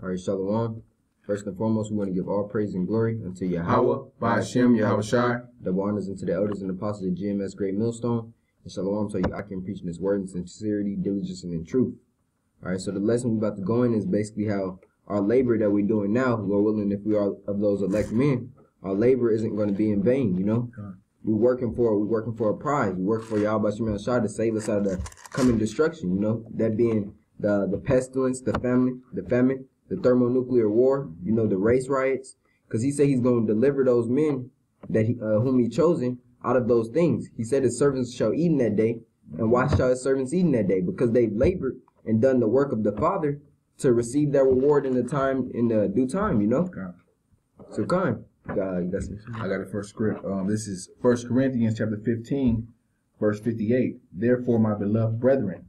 All right, Shalom. First and foremost, we want to give all praise and glory unto Yahweh, by Hashem, Yahweh Shai. double honors unto the elders and apostles of GMS Great Millstone, and Shalom to you. I can preach in His word in sincerity, diligence, and in truth. All right, so the lesson we're about to go in is basically how our labor that we're doing now, Lord willing, if we are of those elect men, our labor isn't going to be in vain. You know, we're working for we're working for a prize. We work for Yahweh Shemel Shah to save us out of the coming destruction. You know, that being the the pestilence, the famine, the famine, the thermonuclear war. You know, the race riots. Because he said he's going to deliver those men that he, uh, whom he chosen out of those things. He said his servants shall eat in that day. And why shall his servants eat in that day? Because they've labored and done the work of the Father to receive their reward in the time in the due time. You know. So, Khan, God, that's I got a first script. Um, this is First Corinthians chapter 15, verse 58. Therefore, my beloved brethren,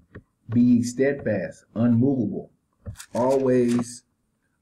be ye steadfast, unmovable, always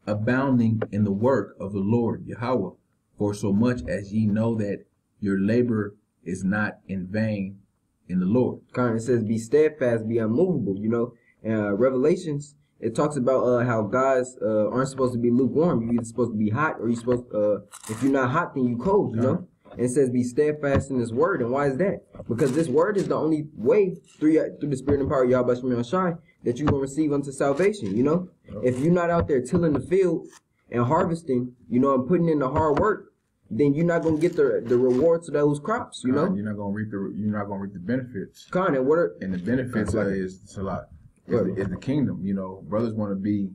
abounding in the work of the Lord Yahweh, for so much as ye know that your labor is not in vain in the Lord. Khan, it says be steadfast, be unmovable. You know, uh, Revelations it talks about uh, how guys uh, aren't supposed to be lukewarm. You're either supposed to be hot or you're supposed. Uh, if you're not hot, then you cold. You know. And it says be steadfast in this word. And why is that? Because this word is the only way through through the spirit and power of Yahweh Shai that you're going to receive unto salvation. You know. If you're not out there tilling the field and harvesting, you know, and putting in the hard work, then you're not gonna get the the rewards of those crops. You know. you're not gonna reap the you're not gonna reap the benefits. Khan, and what are And the benefits is it's a lot. Is the, the kingdom. You know, brothers want to be.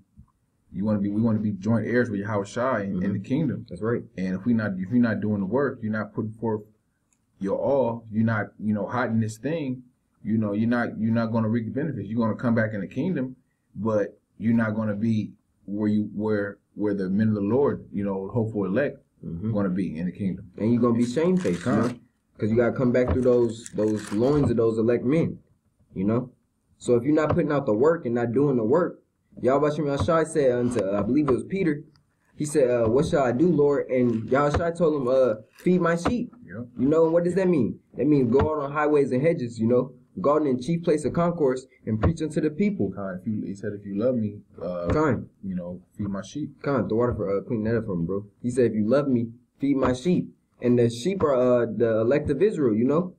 You want to be. We want to be joint heirs with Yahweh Shai in, in mm-hmm. the kingdom. that's right. And if we not, if you're not doing the work, you're not putting forth your all. You're not, you know, hiding this thing. You know, you're not, you're not going to reap the benefits. You're going to come back in the kingdom, but you're not going to be where you where where the men of the Lord, you know, hopeful elect, Mhm. going to be in the kingdom. and you're gonna be shamefaced, you know, because you gotta come back through those those loins of those elect men, you know. So if you're not putting out the work and not doing the work, Yahweh Shem Shai said unto I believe it was Peter, he said, uh, "What shall I do, Lord?" And Yahweh Shai told him, "Uh, feed my sheep." Yep. You know what does that mean? That means go out on highways and hedges, you know, go out in chief place of concourse and preach unto the people. Uh, if you, he said, if you love me, uh, Kind, you know, feed my sheep. kind, the water for uh, clean that up for him, bro. He said, "If you love me, feed my sheep." And the sheep are uh, the elect of Israel, you know.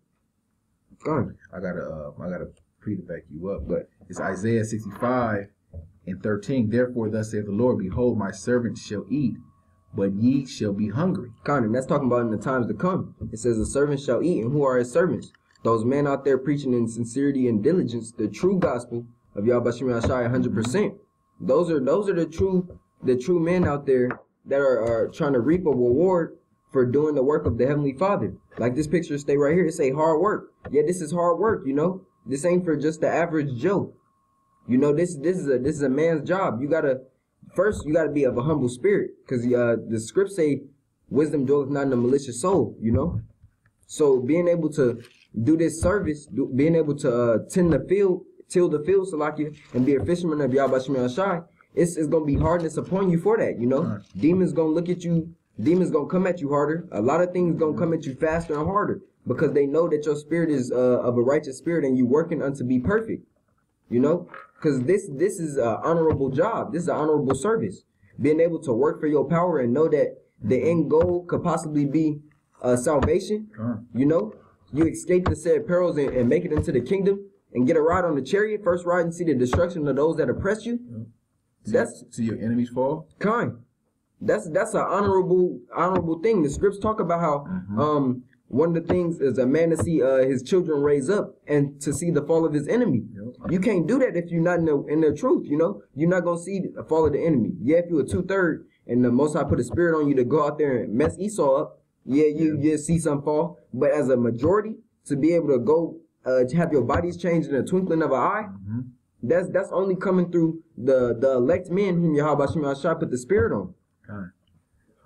Kind. I gotta, uh, I gotta pre to back you up, but it's Isaiah 65 and 13. Therefore, thus saith the Lord, Behold, my servants shall eat, but ye shall be hungry. Kind and that's talking about in the times to come. It says the servants shall eat, and who are his servants? Those men out there preaching in sincerity and diligence the true gospel of Yahweh Shai 100%. Those are those are the true the true men out there that are, are trying to reap a reward for doing the work of the Heavenly Father. Like this picture stay right here. It say hard work. Yeah, this is hard work, you know. This ain't for just the average Joe. You know, this this is a this is a man's job. You gotta first you gotta be of a humble spirit, because uh, the scripts say wisdom dwelleth not in a malicious soul. You know, so being able to do this service, do, being able to uh, tend the field, till the field, Salakia, and be a fisherman of Yahweh Shem Shai, it's, it's gonna be hardness upon you for that. You know, Right. demons gonna look at you. Demons gonna come at you harder. A lot of things gonna come at you faster and harder because they know that your spirit is uh, of a righteous spirit and you working unto be perfect you know because this this is an honorable job this is an honorable service being able to work for your power and know that the end goal could possibly be uh, salvation you know you escape the said perils and, and make it into the kingdom and get a ride on the chariot first ride and see the destruction of those that oppress you? That's See your enemies fall. kind. That's that's an honorable honorable thing. The scripts talk about how um one of the things is a man to see uh, his children raise up and to see the fall of his enemy. Yep. you can't do that if you're not in the in the truth you know? You're not gonna see the fall of the enemy. Yeah if you're a two-third and the most high put a spirit on you to go out there and mess esau up yeah you you see some fall but as a majority to be able to go uh to have your bodies changed in a twinkling of an eye Mhm. that's that's only coming through the the elect men whom Yahweh Shem Shai put the spirit on Con.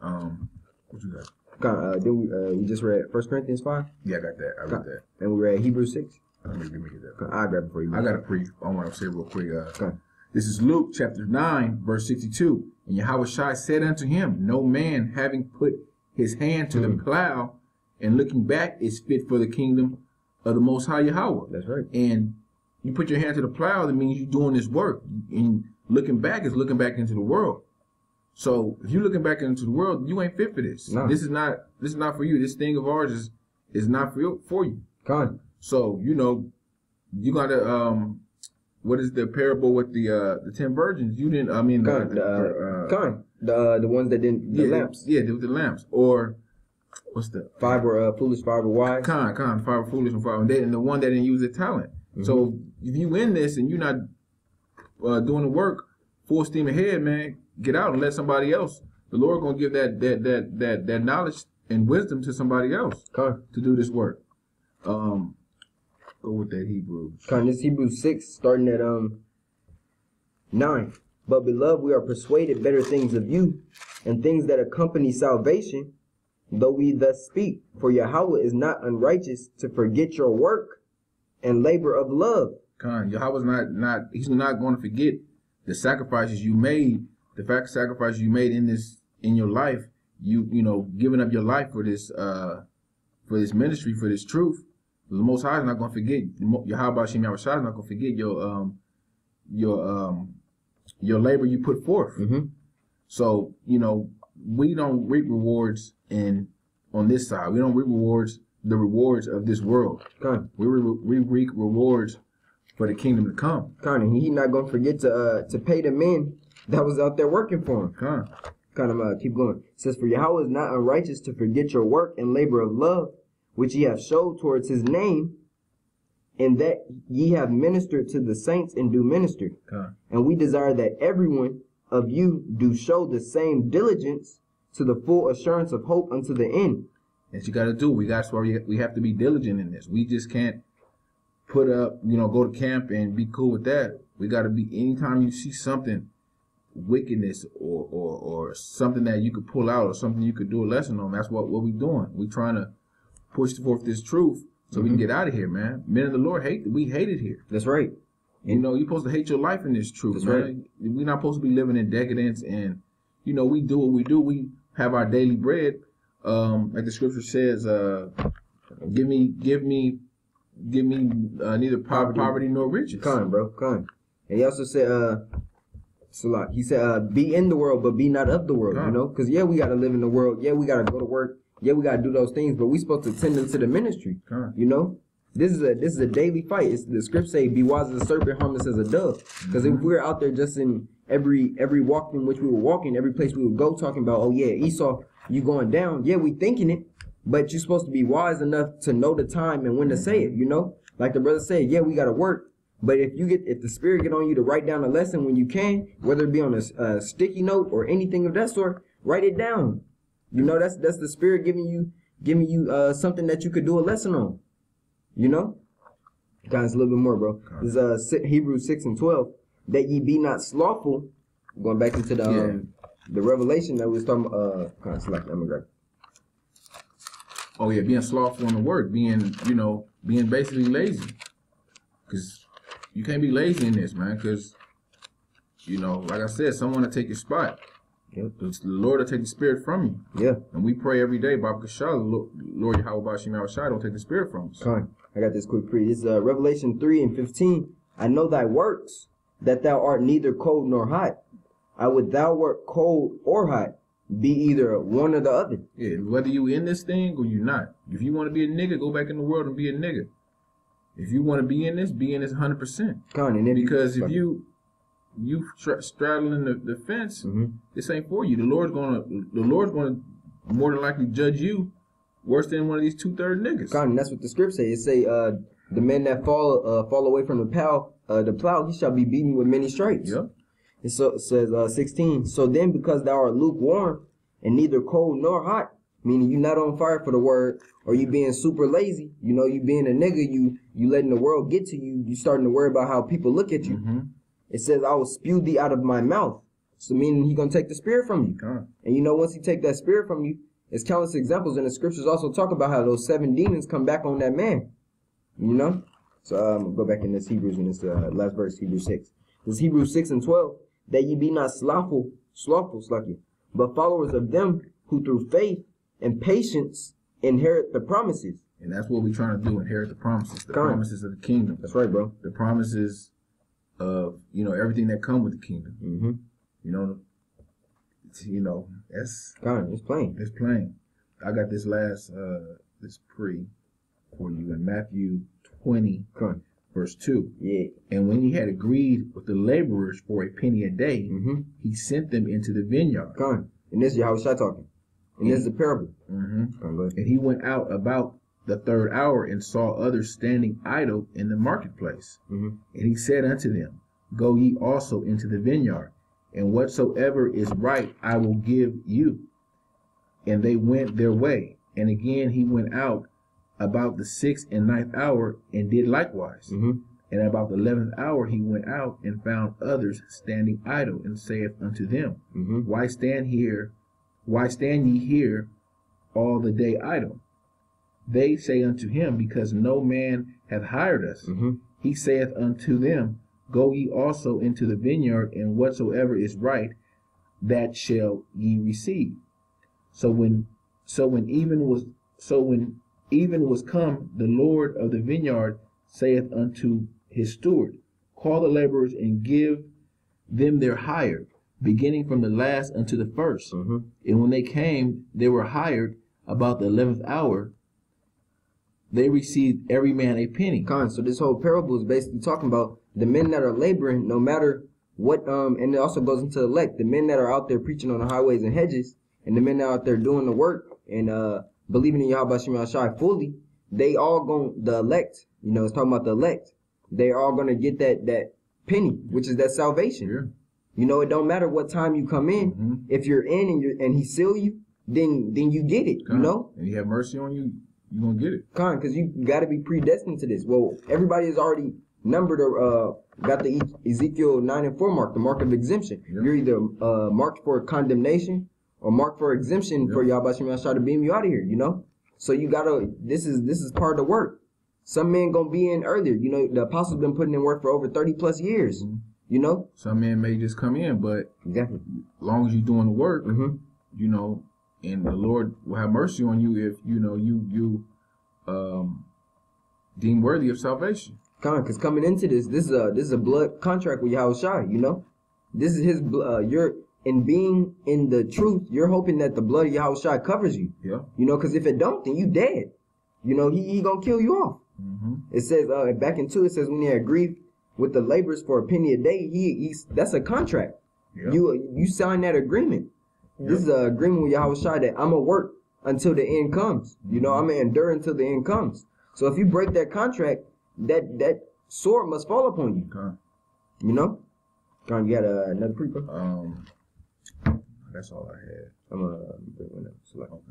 Um, what you got? Uh, then we uh, we just read First Corinthians five, Yeah, I got that. I got that. and we read Hebrews six. Let me, let me get that. I grab it for you. I got a pre. I want to say real quick. Uh, Okay. This is Luke chapter 9, verse 62. And Yahweh Shai said unto him, No man having put his hand to the plow and looking back is fit for the kingdom of the Most High Yahweh. That's right. And you put your hand to the plow, that means you're doing this work. And looking back is looking back into the world. So if you're looking back into the world, you ain't fit for this. No. This is not this is not for you. This thing of ours is is not for you for you. Con. So you know, you gotta um, what is the parable with the uh the ten virgins? You didn't. I mean, Con. the, Uh, uh, con. The uh, the ones that didn't the yeah, lamps. Yeah, the, the lamps. Or what's the Five were uh, foolish, five were wise. con con five were foolish and five were dead, and the one that didn't use their talent. So Mm-hmm. if you in this and you're not uh, doing the work, full steam ahead, man, get out and let somebody else. The Lord gonna give that that that that that knowledge and wisdom to somebody else to do this work. Um, go with that Hebrew. Con. This Hebrew six, starting at um nine. But beloved, we are persuaded better things of you, and things that accompany salvation, though we thus speak. For Yahweh is not unrighteous to forget your work and labor of love. Con, Yahweh's not not he's not going to forget the sacrifices you made, the fact sacrifices you made in this in your life. You you know giving up your life for this uh for this ministry for this truth. The Most High is not going to forget. Yahweh Shem Yahweh Shai is not going to forget your um your um your labor you put forth. Mm-hmm. So you know we don't reap rewards in on this side. We don't reap rewards the rewards of this world. Con. We re- we reap rewards for the kingdom to come. Con. And he not gonna forget to uh to pay the men that was out there working for him. Con. kind of uh, keep going. It says, For Yahweh is not unrighteous to forget your work and labor of love, which ye have showed towards his name, and that ye have ministered to the saints and do minister. Con. And we desire that everyone of you do show the same diligence to the full assurance of hope unto the end. that you got to do. We got we, we have to be diligent in this. We just can't put up, you know, go to camp and be cool with that. We got to be anytime you see something wickedness or, or or something that you could pull out or something you could do a lesson on. That's what what we doing. We trying to push forth this truth so we can get out of here, man. Men of the Lord hate we hate it here. That's right. You know, you're supposed to hate your life in this truth, That's man. right. We're not supposed to be living in decadence and you know, we do what we do. We have our daily bread. Um, like the scripture says, uh, give me, give me, give me uh, neither poverty, Poverty. nor riches. Con, bro, con. And he also said, uh, Salah, he said, uh, be in the world, but be not of the world, you know? Because, yeah, we got to live in the world. Yeah, we got to go to work. Yeah, we got to do those things, but we supposed to tend into the ministry, you know? This is a this is a daily fight. It's, the script say, "Be wise as a serpent, harmless as a dove." Mm-hmm. Because if we're out there just in every every walk in which we were walking, every place we would go, talking about, "Oh yeah, Esau, you going down?" Yeah, we thinking it, but you're supposed to be wise enough to know the time and when to say it. Mm-hmm. You know, like the brother said, "Yeah, we got to work." But if you get if the spirit get on you to write down a lesson when you can, whether it be on a sticky note or anything of that sort, write it down. You know, that's that's the spirit giving you giving you uh something that you could do a lesson on. You know? Guys, a little bit more, bro. This is uh Hebrews six and twelve. That ye be not slothful. Going back into the um, the revelation that we was talking about. Uh, kind of me grab. Oh yeah, being slothful in the work, being you know, being basically lazy. Cause you can't be lazy in this, man. Cause you know, like I said, someone to take your spot. Yep. The Lord will take the spirit from you. Yeah, And we pray every day, Baba Kashah, Lord, Yahweh Shai, don't take the spirit from us. Con. I got this quick pre. This is uh, Revelation 3 and 15. I know thy works, that thou art neither cold nor hot. I would thou wert cold or hot, be either one or the other. Yeah, whether you in this thing or you not. If you want to be a nigga, go back in the world and be a nigga. If you want to be in this, be in this 100%. Con. And then Because if you you stra- straddling the, the fence, Mhm. this ain't for you. The Lord's gonna the Lord's gonna more than likely judge you worse than one of these two third niggas. Con, and that's what the script say. It say, uh, the men that fall, uh, fall away from the plow, uh, the plow, he shall be beaten with many stripes. Yep. And so it says, uh, 16. So then, because thou art lukewarm and neither cold nor hot, meaning you not on fire for the word, or you being super lazy, you know, you being a nigga, you, you letting the world get to you, you starting to worry about how people look at you. Mm-hmm. It says, I will spew thee out of my mouth. So meaning he gonna take the spirit from you. And you know, once he take that spirit from you, it's countless examples, and the scriptures also talk about how those seven demons come back on that man. You know? So um, go back in this Hebrews in this uh, last verse, Hebrews 6. This Hebrews 6 and 12, that ye be not slothful, slothful, slucky, but followers of them who through faith and patience inherit the promises. And that's what we're trying to do, inherit the promises, the Con. promises of the kingdom. That's right, bro. The promises of, you know, everything that come with the kingdom. Mm-hmm. You know, you know, that's Con, it's plain. it's plain. I got this last uh this pre for you in Matthew twenty, Con. verse two. Yeah. And when he had agreed with the laborers for a penny a day, Mm-hmm. he sent them into the vineyard. Con. And this is Yahweh talking. And this is a parable. hmm ahead. And he went out about the third hour and saw others standing idle in the marketplace. Mm-hmm. And he said unto them, Go ye also into the vineyard, and whatsoever is right I will give you. And they went their way. And again he went out about the sixth and ninth hour and did likewise. Mm-hmm. And about the eleventh hour he went out and found others standing idle, and saith unto them, Mm-hmm. Why stand here? Why stand ye here all the day idle? They say unto him, Because no man hath hired us. Mm-hmm. He saith unto them, Go ye also into the vineyard, and whatsoever is right, that shall ye receive. So when so when even was so when even was come, the Lord of the vineyard saith unto his steward, Call the laborers and give them their hire, beginning from the last unto the first. Mm-hmm. And when they came, they were hired about the eleventh hour. They received every man a penny. Con. So this whole parable is basically talking about the men that are laboring, no matter what. Um, and it also goes into the elect the men that are out there preaching on the highways and hedges, and the men that are out there doing the work and uh believing in Yahweh Shem Shai fully. They all going the elect. You know, it's talking about the elect. They all gonna get that that penny, which is that salvation. Yeah. You know, it don't matter what time you come in. Mhm. If you're in and you and he seal you, then then you get it. You know, And he have mercy on you, you gonna get it. Con, because you got to be predestined to this. Well, everybody is already numbered or uh, got the Ezekiel nine and four mark, the mark of exemption. Yeah. You're either uh, marked for condemnation or marked for exemption for Yahweh Shem Yahshua to beam you out of here. You know, so you gotta. This is this is part of the work. Some men gonna be in earlier. You know, the apostles been putting in work for over thirty plus years. Mhm. You know, Some men may just come in, but exactly. as long as you're doing the work, Mm-hmm. you know, and the Lord will have mercy on you if you know you you um deem worthy of salvation. Con, because coming into this, this is a this is a blood contract with Yahweh Shai, you know? This is his uh you're in being in the truth, you're hoping that the blood of Yahweh Shai covers you. Yeah. You know, because if it don't, then you dead. You know, he, he gonna kill you off. Mm-hmm. It says uh back in two, it says when he had grieved with the laborers for a penny a day, he he's that's a contract. Yeah. You you sign that agreement. This is an agreement with Yahweh Shai that I'm gonna work until the end comes. You know, I'm gonna endure until the end comes. So if you break that contract, that that sword must fall upon you. Con. You know? Con, you got uh, another creeper? Um, that's all I had. I'm gonna bring one up. Select. Okay.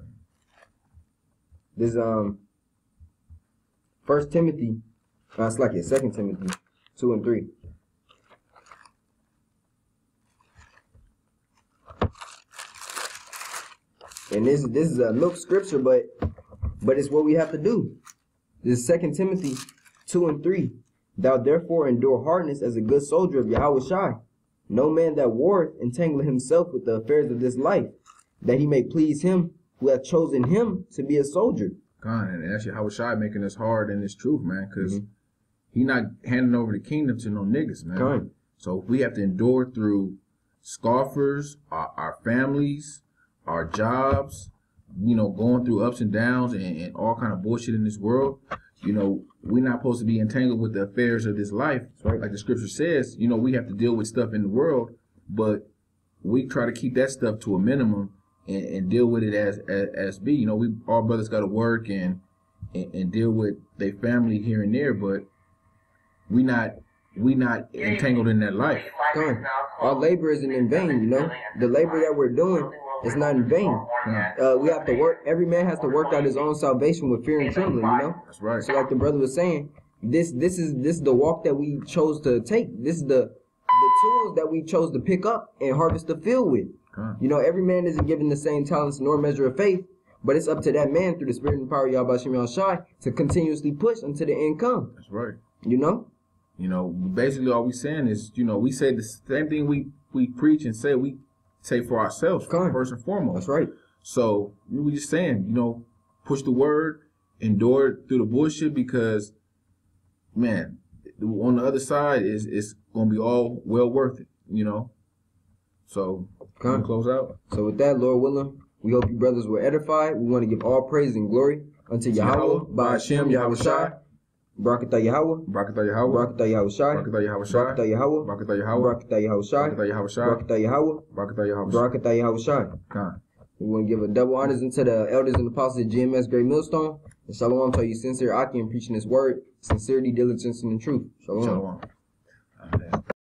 This um First Timothy, uh, it's like it. Second Timothy, two and three. And this this is a milk scripture, but but it's what we have to do. This is Second Timothy two and three. Thou therefore endure hardness as a good soldier of Yahweh Shai. No man that warreth entangle himself with the affairs of this life, that he may please him who hath chosen him to be a soldier. Con, and actually, how Shy making this hard in this truth, man, because mm-hmm. he not handing over the kingdom to no niggas, man. Con. So we have to endure through scoffers, our, our families, our jobs, you know, going through ups and downs and, and all kind of bullshit in this world. You know, we're not supposed to be entangled with the affairs of this life. right. Like the scripture says, you know, we have to deal with stuff in the world, but we try to keep that stuff to a minimum and, and deal with it as, as as be. You know, we all brothers got to work and, and and deal with their family here and there, but we not we not entangled in that life. Con. Our labor isn't in vain, you know. The labor that we're doing is not in vain. Uh, we have to work. Every man has to work out his own salvation with fear and trembling, you know. That's right. So, like the brother was saying, this this is this is the walk that we chose to take. This is the the tools that we chose to pick up and harvest the field with. You know, every man isn't given the same talents nor measure of faith, but it's up to that man through the spirit and power of Yahweh Shem Shai to continuously push until the end come. That's right. You know? You know, basically all we saying is, you know, we say the same thing we we preach and say we say for ourselves first and foremost. That's right. So we just saying, you know, push the word, endure through the bullshit because, man, on the other side is it's gonna be all well worth it, you know. So Come. close out? So with that, Lord willing, we hope you brothers were edified. We want to give all praise and glory unto Yahweh, by Hashem, Yahweh Shai, Barakatah Yahweh, Barakatah Yahweh. Barakatah Yahweh Shai, Barakatah Yahweh Shai. Barakatah Yahweh, Barakatah Yahweh. Barakatah Yahweh Shai, Barakatah Yahweh Shai. Barakatah Yahweh, Barakatah Yahweh. Barakatah Yahweh Shai. Con. We want to give a double honors into the elders and apostles of GMS Great Millstone. And Shalom to you, sincere Aki, in preaching this word, sincerity, diligence, and the truth. Shalom. Shalom. Amen.